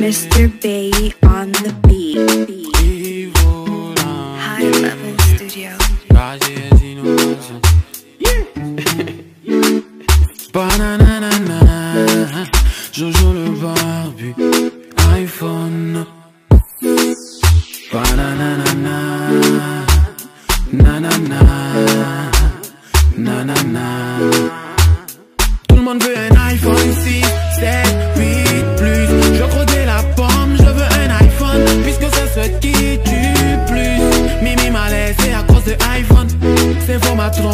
Mr. Bay on the beat. High level studio. Bananana, Jojo le barbu, iPhone. Bananana. Tout le monde veut un iPhone 6. de iPhone, c'est vraiment ma trompe